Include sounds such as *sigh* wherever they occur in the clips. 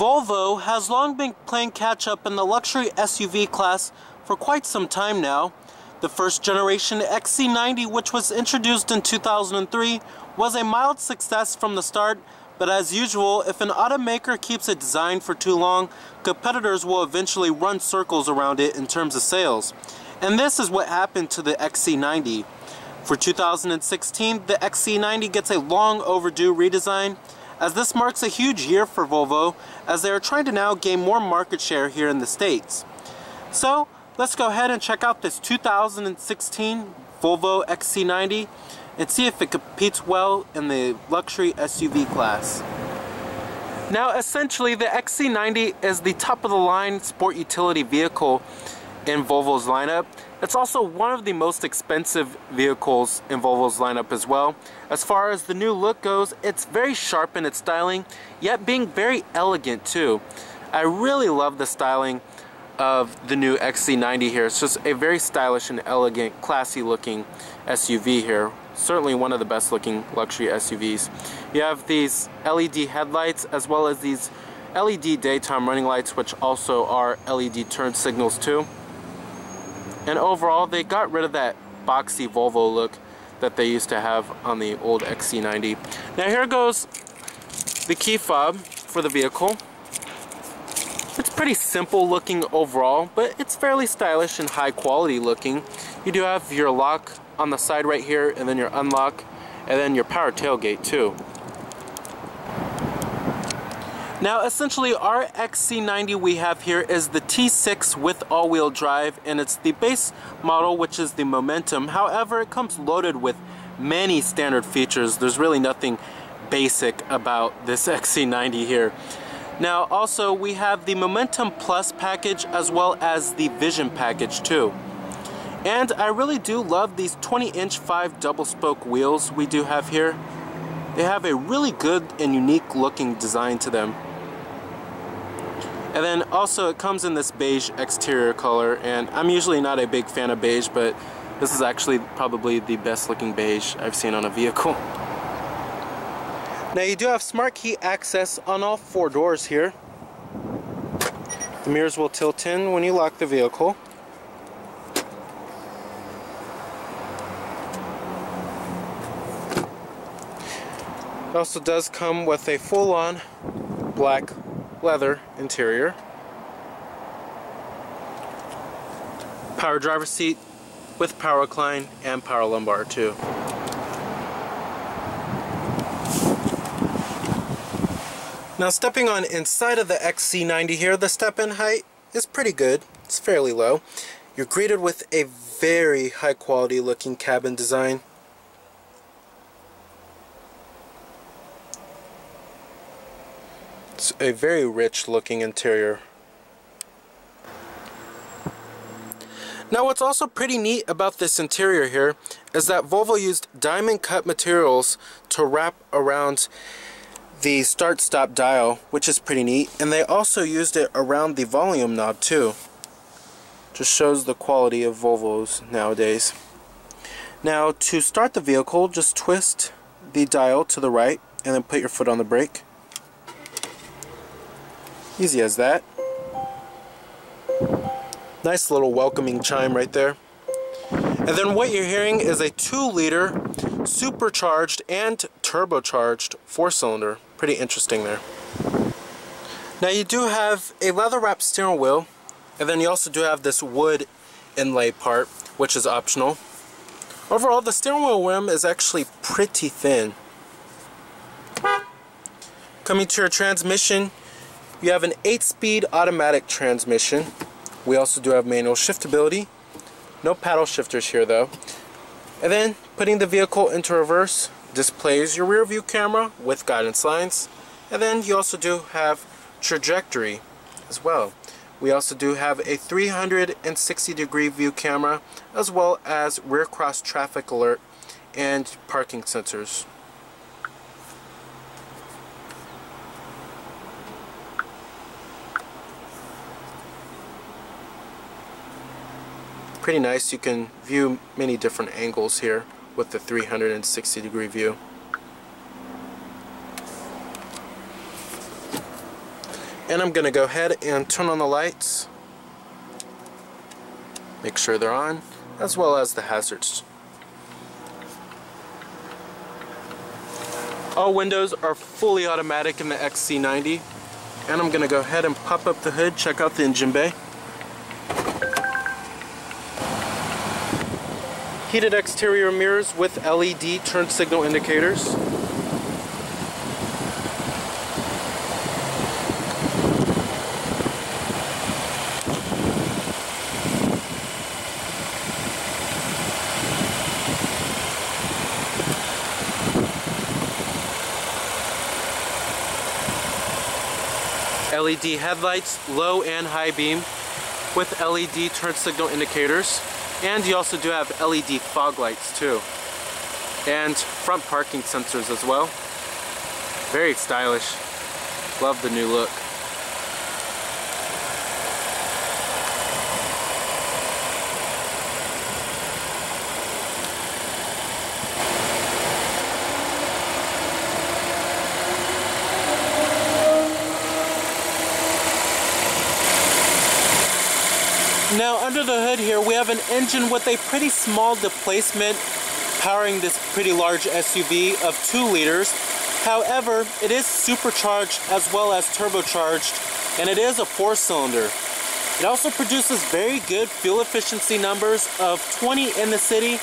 Volvo has long been playing catch up in the luxury SUV class for quite some time now. The first generation XC90, which was introduced in 2003, was a mild success from the start, but as usual, if an automaker keeps a design for too long, competitors will eventually run circles around it in terms of sales. And this is what happened to the XC90. For 2016, the XC90 gets a long overdue redesign, as this marks a huge year for Volvo as they are trying to now gain more market share here in the States. So let's go ahead and check out this 2016 Volvo XC90 and see if it competes well in the luxury SUV class. Now essentially the XC90 is the top of the line sport utility vehicle in Volvo's lineup. It's also one of the most expensive vehicles in Volvo's lineup as well. As far as the new look goes, it's very sharp in its styling, yet being very elegant too. I really love the styling of the new XC90 here. It's just a very stylish and elegant, classy looking SUV here. Certainly one of the best looking luxury SUVs. You have these LED headlights as well as these LED daytime running lights which also are LED turn signals too. And overall, they got rid of that boxy Volvo look that they used to have on the old XC90. Now here goes the key fob for the vehicle. It's pretty simple looking overall, but it's fairly stylish and high quality looking. You do have your lock on the side right here, and then your unlock, and then your power tailgate too. Now essentially our XC90 we have here is the T6 with all-wheel drive and it's the base model which is the Momentum. However, it comes loaded with many standard features. There's really nothing basic about this *laughs* XC90 here. Now also we have the Momentum Plus package as well as the Vision package too. And I really do love these 20 inch 5 double spoke wheels we do have here. They have a really good and unique looking design to them. And then also it comes in this beige exterior color and I'm usually not a big fan of beige but this is actually probably the best looking beige I've seen on a vehicle. Now you do have smart key access on all four doors here. The mirrors will tilt in when you lock the vehicle. It also does come with a full-on black leather interior. Power driver seat with power recline and power lumbar too. Now stepping on inside of the XC90 here, the step-in height is pretty good. It's fairly low. You're greeted with a very high quality looking cabin design. A very rich looking interior. Now what's also pretty neat about this interior here is that Volvo used diamond cut materials to wrap around the start stop dial which is pretty neat and they also used it around the volume knob too. Just shows the quality of Volvos nowadays. Now to start the vehicle just twist the dial to the right and then put your foot on the brake Easy as that. Nice little welcoming chime right there. And then what you're hearing is a 2 liter supercharged and turbocharged 4 cylinder. Pretty interesting there. Now you do have a leather wrapped steering wheel and then you also do have this wood inlay part which is optional. Overall the steering wheel rim is actually pretty thin. Coming to your transmission you have an 8-speed automatic transmission. We also do have manual shiftability. No paddle shifters here though. And then putting the vehicle into reverse displays your rear view camera with guidance lines. And then you also do have trajectory as well. We also do have a 360 degree view camera as well as rear cross traffic alert and parking sensors. Pretty nice. You can view many different angles here with the 360 degree view. And I'm going to go ahead and turn on the lights. Make sure they're on, as well as the hazards. All windows are fully automatic in the XC90. And I'm going to go ahead and pop up the hood, check out the engine bay. Heated exterior mirrors with LED turn signal indicators. LED headlights, low and high beam with LED turn signal indicators. And you also do have LED fog lights too. And front parking sensors as well. Very stylish. Love the new look. Now under the hood here we have an engine with a pretty small displacement powering this pretty large SUV of 2 liters. However, it is supercharged as well as turbocharged and it is a 4 cylinder. It also produces very good fuel efficiency numbers of 20 in the city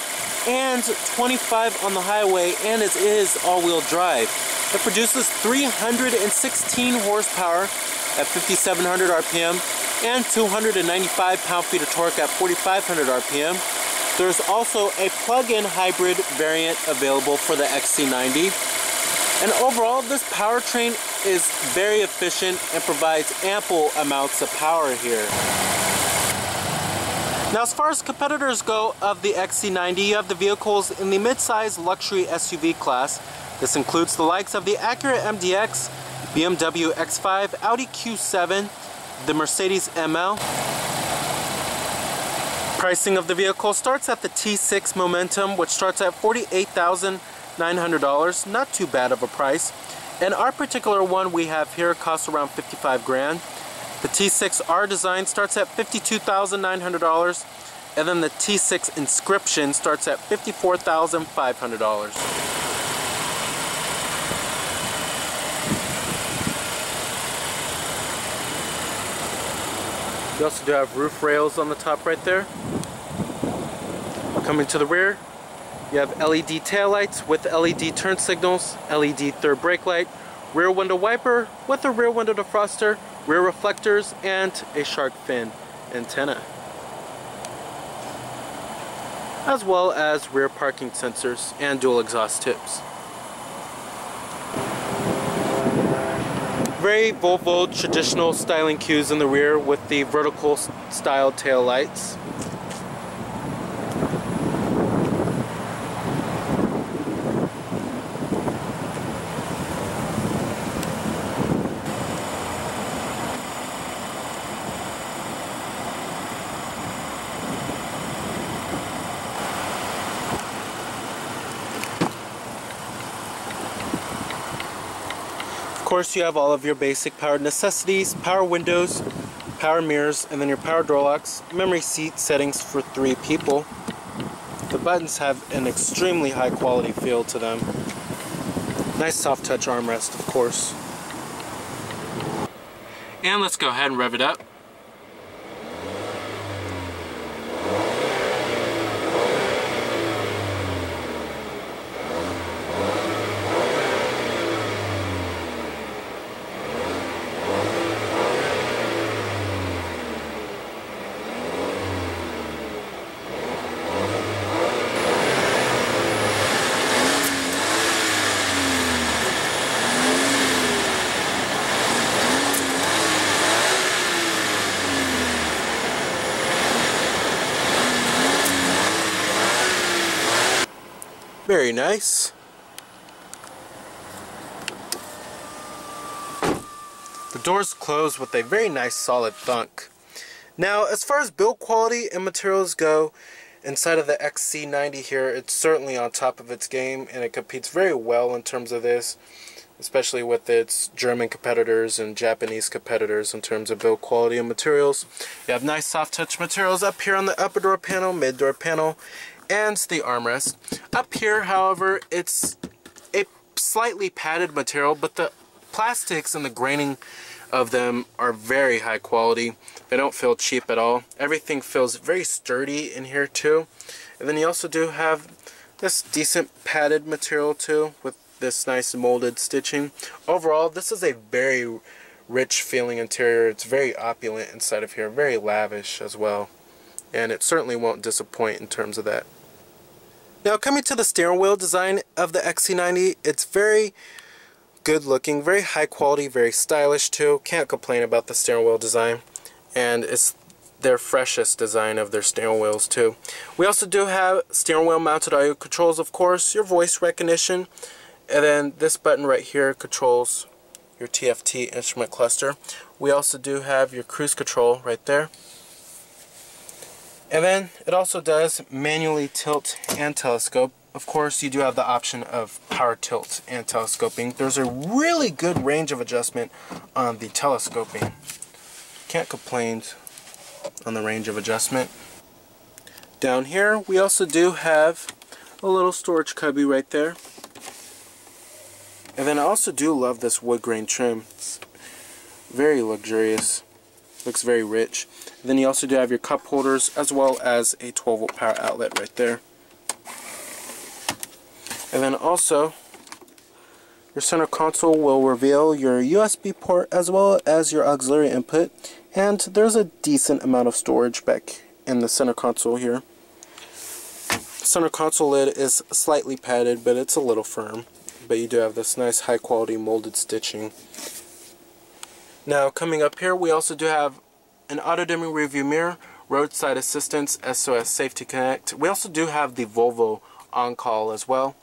and 25 on the highway and it is all-wheel drive. It produces 316 horsepower at 5700 RPM and 295 pound-feet of torque at 4,500 RPM. There's also a plug-in hybrid variant available for the XC90. And overall, this powertrain is very efficient and provides ample amounts of power here. Now as far as competitors go of the XC90, you have the vehicles in the mid-size luxury SUV class. This includes the likes of the Acura MDX, BMW X5, Audi Q7, the Mercedes ML. Pricing of the vehicle starts at the T6 Momentum, which starts at $48,900. Not too bad of a price. And our particular one we have here costs around 55 grand. The T6R design starts at $52,900. And then the T6 Inscription starts at $54,500. You also do have roof rails on the top right there. Coming to the rear, you have LED taillights with LED turn signals, LED third brake light, rear window wiper with a rear window defroster, rear reflectors, and a shark fin antenna. As well as rear parking sensors and dual exhaust tips. Very Volvo traditional styling cues in the rear with the vertical style tail lights. Course you have all of your basic power necessities, power windows, power mirrors, and then your power door locks, memory seat settings for three people. The buttons have an extremely high quality feel to them. Nice soft touch armrest, of course. And let's go ahead and rev it up. Very nice. The doors close with a very nice solid thunk. Now, as far as build quality and materials go, inside of the XC90 here, it's certainly on top of its game, and it competes very well in terms of this. especially with its German competitors and Japanese competitors in terms of build quality and materials. You have nice soft touch materials up here on the upper door panel, mid door panel, and the armrest. Up here, however, it's a slightly padded material, but the plastics and the graining of them are very high quality. They don't feel cheap at all. Everything feels very sturdy in here too. And then you also do have this decent padded material too with this nice molded stitching. Overall, this is a very rich feeling interior. It's very opulent inside of here, very lavish as well. And it certainly won't disappoint in terms of that. Now coming to the steering wheel design of the XC90, it's very good looking, very high quality, very stylish too. Can't complain about the steering wheel design. And it's their freshest design of their steering wheels too. We also do have steering wheel mounted audio controls of course, your voice recognition, and then this button right here controls your TFT instrument cluster. We also do have your cruise control right there. And then it also does manually tilt and telescope. Of course, you do have the option of power tilt and telescoping. There's a really good range of adjustment on the telescoping. Can't complain on the range of adjustment. Down here, we also do have a little storage cubby right there. And then I also do love this wood grain trim. It's very luxurious. Looks very rich. Then you also do have your cup holders as well as a 12 volt power outlet right there. And then also your center console will reveal your USB port as well as your auxiliary input and there's a decent amount of storage back in the center console here. Center console lid is slightly padded but it's a little firm but you do have this nice high quality molded stitching. Now coming up here we also do have an auto dimming rearview mirror, roadside assistance, SOS Safety Connect. We also do have the Volvo on call as well.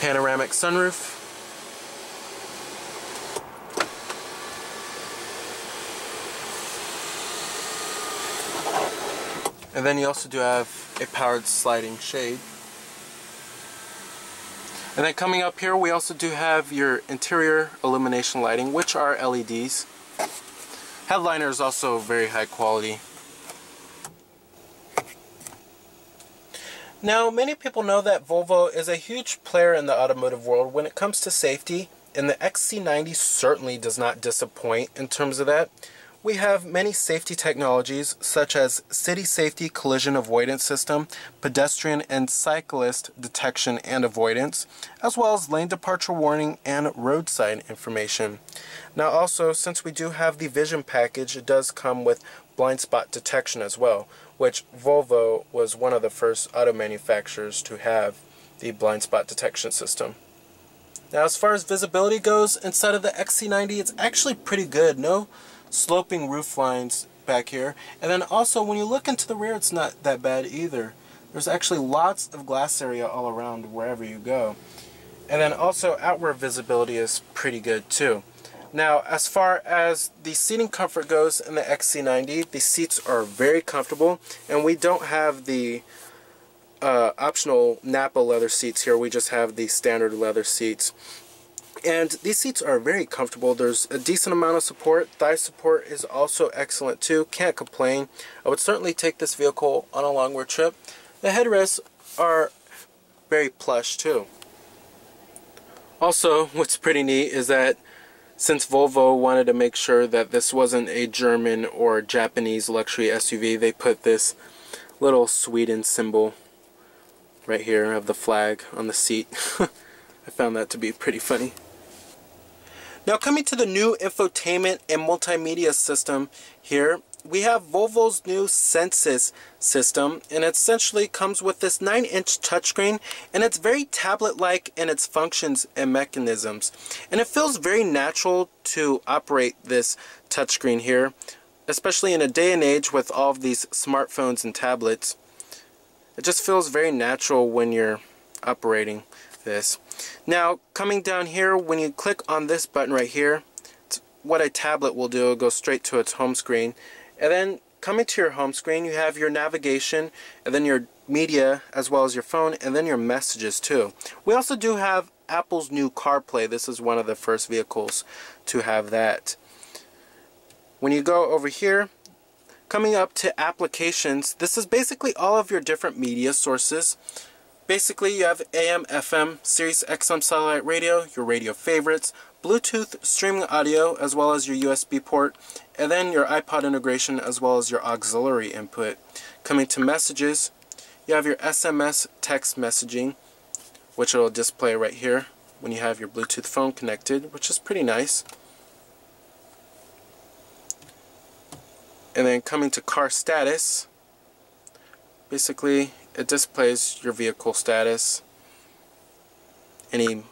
Panoramic sunroof. And then you also do have a powered sliding shade. And then coming up here, we also do have your interior illumination lighting, which are LEDs. Headliner is also very high quality. Now, many people know that Volvo is a huge player in the automotive world when it comes to safety, and the XC90 certainly does not disappoint in terms of that. We have many safety technologies such as City Safety Collision Avoidance System, pedestrian and cyclist detection and avoidance, as well as lane departure warning and road sign information. Now also, since we do have the vision package, it does come with blind spot detection as well, which Volvo was one of the first auto manufacturers to have the blind spot detection system. Now as far as visibility goes, inside of the XC90 it's actually pretty good. No sloping roof lines back here. And then also when you look into the rear it's not that bad either. There's actually lots of glass area all around wherever you go. And then also outward visibility is pretty good too. Now as far as the seating comfort goes in the XC90, the seats are very comfortable and we don't have the uh, optional Nappa leather seats here. We just have the standard leather seats. And these seats are very comfortable. There's a decent amount of support. Thigh support is also excellent too. Can't complain. I would certainly take this vehicle on a long road trip. The headrests are very plush too. Also, *laughs* what's pretty neat is that since Volvo wanted to make sure that this wasn't a German or Japanese luxury SUV, they put this little Sweden symbol right here of the flag on the seat. *laughs* I found that to be pretty funny. Now coming to the new infotainment and multimedia system here, we have Volvo's new Sensus system and it essentially comes with this 9-inch touchscreen and it's very tablet-like in its functions and mechanisms. And it feels very natural to operate this touchscreen here, especially in a day and age with all of these smartphones and tablets. It just feels very natural when you're operating this. Now, coming down here, when you click on this button right here, what a tablet will do, it'll go straight to its home screen. And then coming to your home screen, you have your navigation and then your media as well as your phone and then your messages too. We also do have Apple's new CarPlay. This is one of the first vehicles to have that. When you go over here, coming up to applications, this is basically all of your different media sources. Basically, you have AM, FM, Sirius XM satellite radio, your radio favorites, Bluetooth streaming audio, as well as your USB port, and then your iPod integration, as well as your auxiliary input. Coming to messages, you have your SMS text messaging, which will display right here when you have your Bluetooth phone connected, which is pretty nice. And then coming to car status, basically it displays your vehicle status, any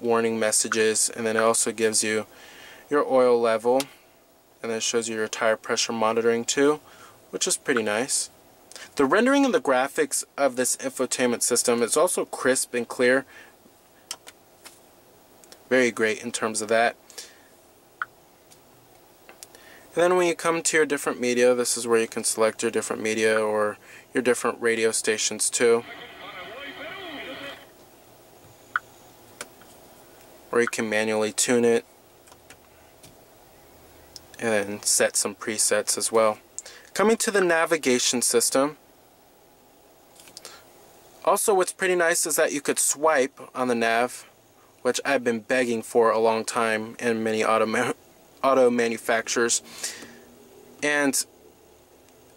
warning messages, and then it also gives you your oil level, and then it shows you your tire pressure monitoring too, which is pretty nice. The rendering and the graphics of this infotainment system is also crisp and clear. Very great in terms of that. And then when you come to your different media, this is where you can select your different media or your different radio stations too. Or you can manually tune it and set some presets as well. Coming to the navigation system, also what's pretty nice is that you could swipe on the nav, which I've been begging for a long time in many auto, auto manufacturers. And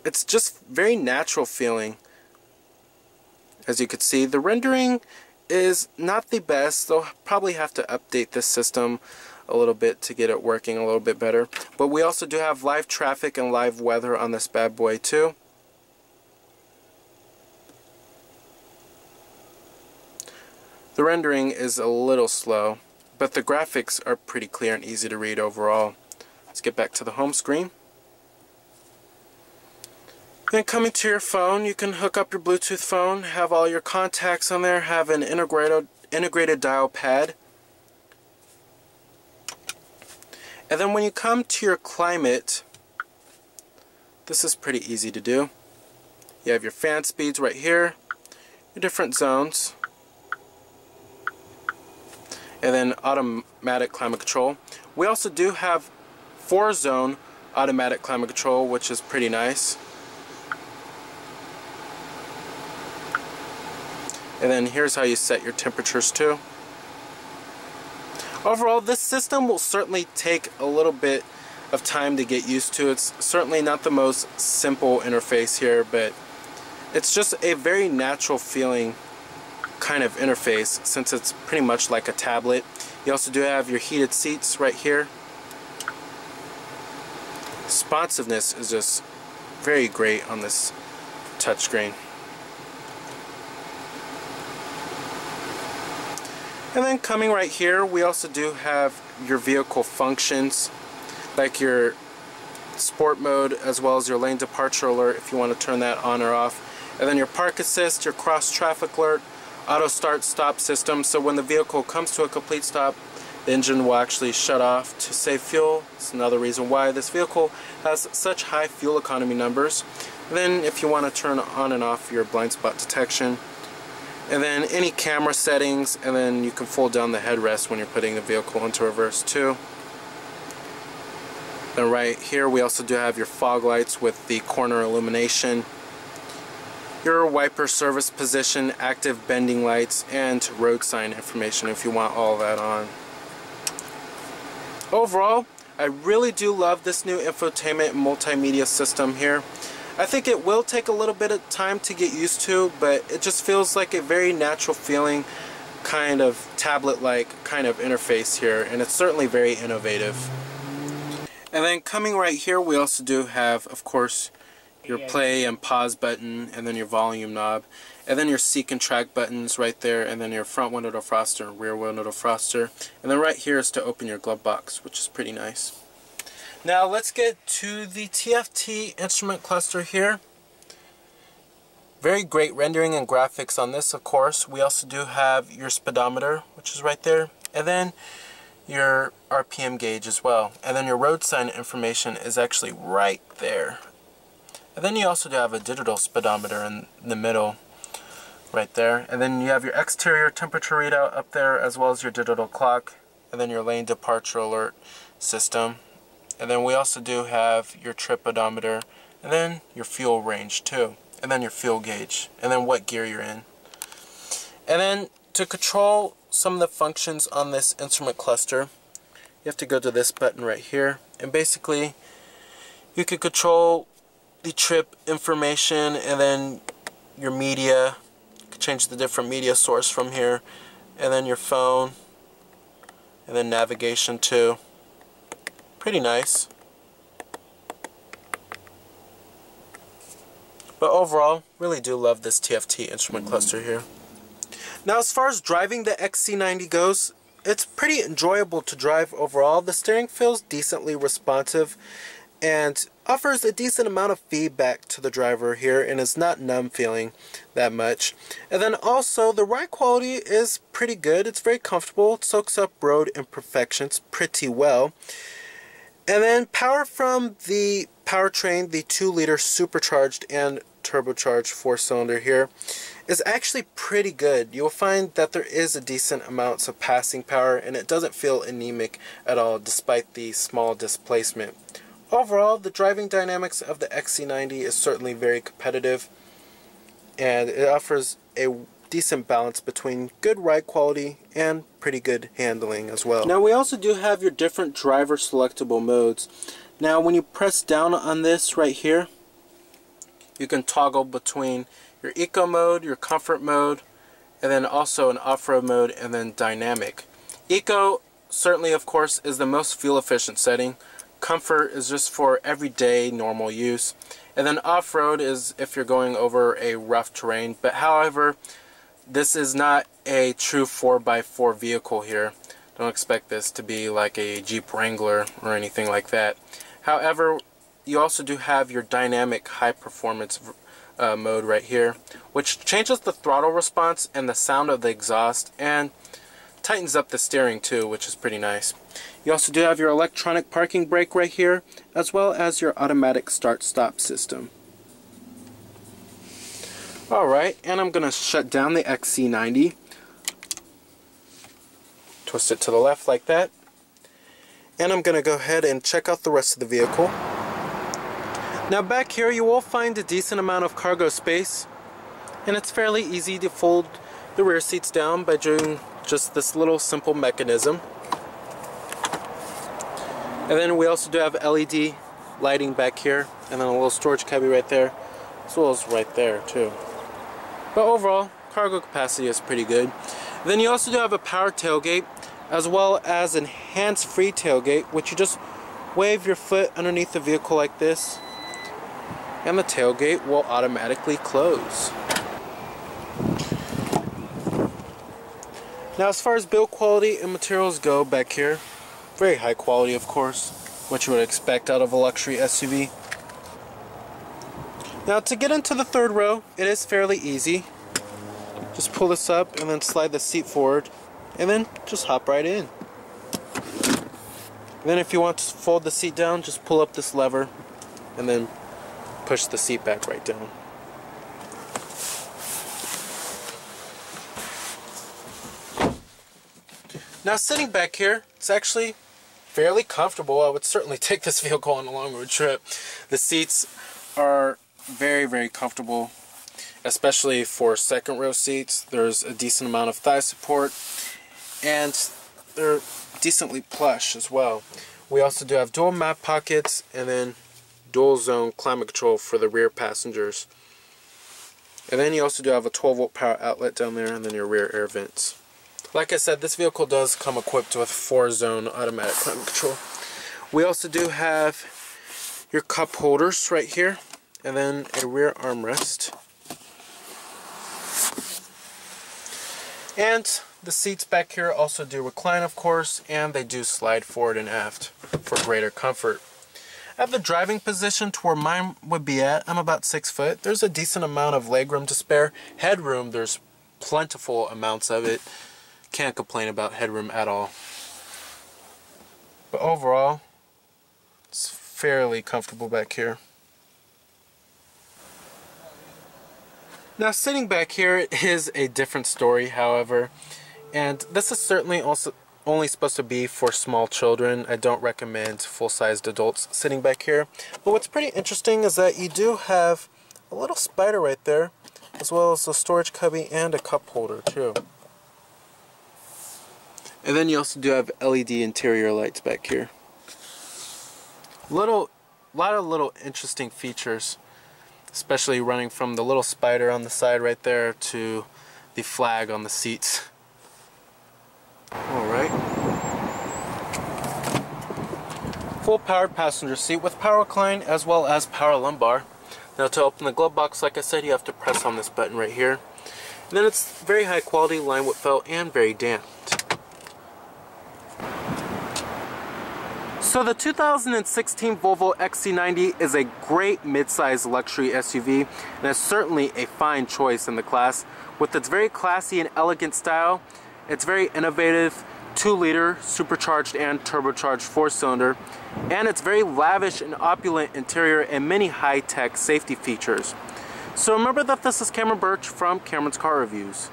it's just very natural feeling. As you can see, the rendering is not the best. They'll probably have to update this system a little bit to get it working a little bit better. But we also do have live traffic and live weather on this bad boy too. The rendering is a little slow, but the graphics are pretty clear and easy to read overall. Let's get back to the home screen. Then coming to your phone, you can hook up your Bluetooth phone, have all your contacts on there, have an integrated, integrated dial pad. And then when you come to your climate, this is pretty easy to do. You have your fan speeds right here, your different zones, and then automatic climate control. We also do have four zone automatic climate control, which is pretty nice. And then here's how you set your temperatures too. Overall, this system will certainly take a little bit of time to get used to. It's certainly not the most simple interface here, but it's just a very natural feeling kind of interface since it's pretty much like a tablet. You also do have your heated seats right here. Responsiveness is just very great on this touchscreen. And then coming right here, we also do have your vehicle functions, like your sport mode as well as your lane departure alert if you want to turn that on or off. And then your park assist, your cross traffic alert, auto start stop system. So when the vehicle comes to a complete stop, the engine will actually shut off to save fuel. It's another reason why this vehicle has such high fuel economy numbers. And then if you want to turn on and off your blind spot detection, and then any camera settings and then you can fold down the headrest when you're putting the vehicle into reverse too. Then right here we also do have your fog lights with the corner illumination your wiper service position active bending lights and road sign information if you want all that on. Overall I really do love this new infotainment multimedia system here I think it will take a little bit of time to get used to, but it just feels like a very natural feeling kind of tablet-like kind of interface here, and it's certainly very innovative. And then coming right here, we also do have, of course, your play and pause button, and then your volume knob, and then your seek and track buttons right there, and then your front window defroster and rear window defroster. And then right here is to open your glove box, which is pretty nice. Now let's get to the TFT instrument cluster here. Very great rendering and graphics on this of course. We also do have your speedometer which is right there and then your RPM gauge as well. And then your road sign information is actually right there. And then you also do have a digital speedometer in the middle right there. And then you have your exterior temperature readout up there as well as your digital clock and then your lane departure alert system. And then we also do have your trip odometer and then your fuel range too. And then your fuel gauge and then what gear you're in. And then to control some of the functions on this instrument cluster, you have to go to this button right here. And basically, you can control the trip information and then your media. You can change the different media source from here. And then your phone. And then navigation too. Pretty nice. But overall, really do love this TFT instrument cluster here. Now as far as driving the XC90 goes, it's pretty enjoyable to drive overall. The steering feels decently responsive and offers a decent amount of feedback to the driver here and is not numb feeling that much. And then also the ride quality is pretty good. It's very comfortable. It soaks up road imperfections pretty well. And then power from the powertrain, the 2 liter supercharged and turbocharged four cylinder here is actually pretty good. You'll find that there is a decent amounts of passing power and it doesn't feel anemic at all despite the small displacement. Overall, the driving dynamics of the XC90 is certainly very competitive and it offers a decent balance between good ride quality and pretty good handling as well. Now we also do have your different driver selectable modes. Now when you press down on this right here, you can toggle between your eco mode, your comfort mode, and then also an off-road mode and then dynamic. Eco certainly of course is the most fuel efficient setting. Comfort is just for everyday normal use. And then off-road is if you're going over a rough terrain. But however, this is not a true 4x4 vehicle here. Don't expect this to be like a Jeep Wrangler or anything like that. However, you also do have your dynamic high performance uh, mode right here, which changes the throttle response and the sound of the exhaust and tightens up the steering too, which is pretty nice. You also do have your electronic parking brake right here, as well as your automatic start-stop system. Alright, and I'm going to shut down the XC90. Twist it to the left like that. And I'm going to go ahead and check out the rest of the vehicle. Now back here you will find a decent amount of cargo space and it's fairly easy to fold the rear seats down by doing just this little simple mechanism. And then we also do have LED lighting back here and then a little storage cubby right there as well as right there too. But overall cargo capacity is pretty good. Then you also do have a power tailgate as well as an hands-free tailgate which you just wave your foot underneath the vehicle like this and the tailgate will automatically close. Now as far as build quality and materials go back here, very high quality of course, what you would expect out of a luxury SUV. Now to get into the third row, it is fairly easy. Just pull this up and then slide the seat forward and then just hop right in. And then if you want to fold the seat down, just pull up this lever and then push the seat back right down. Now sitting back here, it's actually fairly comfortable. I would certainly *laughs* take this vehicle on a long road trip. The seats are very, very comfortable, especially for second row seats. There's a decent amount of thigh support, and they're decently plush as well. We also do have dual map pockets, and then dual zone climate control for the rear passengers. And then you also do have a 12 volt power outlet down there and then your rear air vents. Like I said, this vehicle does come equipped with 4 zone automatic climate control. We also do have your cup holders right here and then a rear armrest. And the seats back here also do recline of course and they do slide forward and aft for greater comfort. At the driving position to where mine would be at, I'm about six foot. There's a decent amount of legroom to spare. Headroom, there's plentiful amounts of it. Can't complain about headroom at all. But overall, it's fairly comfortable back here. Now sitting back here is a different story, however, and this is certainly also only supposed to be for small children. I don't recommend full-sized adults sitting back here. But what's pretty interesting is that you do have a little spider right there, as well as a storage cubby and a cup holder too. And then you also do have LED interior lights back here. Little, lot of little interesting features, especially running from the little spider on the side right there to the flag on the seats. Alright. Full powered passenger seat with power recline as well as power lumbar. Now to open the glove box, like I said, you have to press on this button right here. And then it's very high quality, lined with felt, and very damped. So the 2016 Volvo XC90 is a great mid-size luxury SUV and is certainly a fine choice in the class. With its very classy and elegant style, it's very innovative, 2-liter supercharged and turbocharged 4-cylinder, and it's very lavish and opulent interior and many high-tech safety features. So remember that this is Cameron Birch from Cameron's Car Reviews.